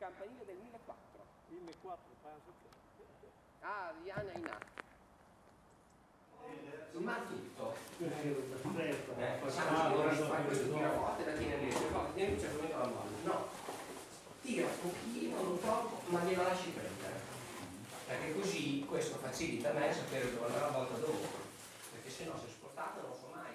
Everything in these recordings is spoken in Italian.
campanile del 1004. 1004, penso che... Ah, Diana in atto. Ma tutto. Eh, possiamo allora fare questo tiraforte da tenere le sue cose, tieni certamente la mano. No, tira un pochino, non troppo, ma glielo lasci prendere. Perché così questo facilita a me sapere dove andare la volta dopo. Perché se no se sportato non so mai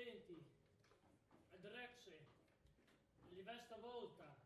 Attenti al direct il livello stavolta